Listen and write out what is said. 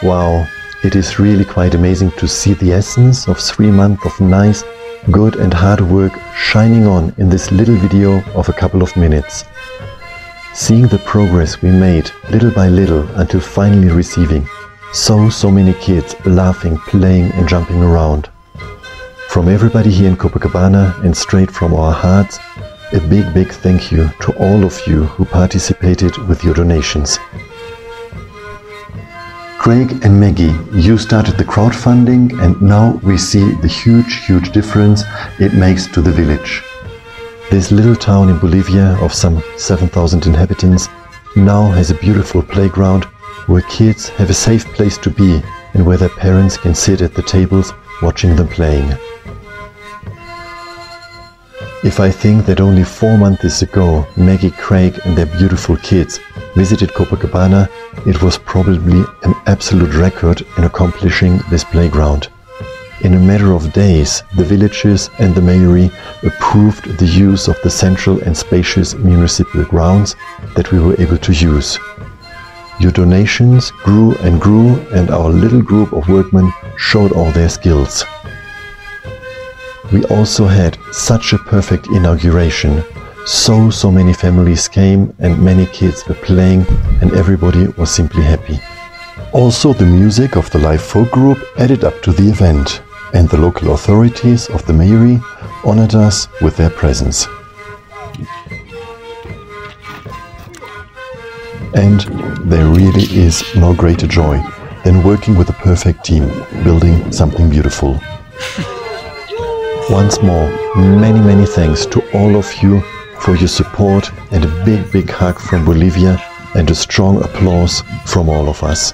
Wow, it is really quite amazing to see the essence of three months of nice, good and hard work shining on in this little video of a couple of minutes. Seeing the progress we made little by little until finally receiving so, so many kids laughing, playing and jumping around. From everybody here in Copacabana and straight from our hearts, a big, big thank you to all of you who participated with your donations. Craig and Maggie, you started the crowdfunding and now we see the huge, huge difference it makes to the village. This little town in Bolivia of some 7,000 inhabitants now has a beautiful playground where kids have a safe place to be and where their parents can sit at the tables watching them playing. If I think that only four months ago Maggie Craig and their beautiful kids visited Copacabana, it was probably an absolute record in accomplishing this playground. In a matter of days, the villages and the mayory approved the use of the central and spacious municipal grounds that we were able to use. Your donations grew and grew and our little group of workmen showed all their skills. We also had such a perfect inauguration. So, so many families came and many kids were playing and everybody was simply happy. Also, the music of the live folk group added up to the event and the local authorities of the Mayory honored us with their presence. And there really is no greater joy than working with a perfect team, building something beautiful. Once more, many, many thanks to all of you for your support and a big, big hug from Bolivia and a strong applause from all of us.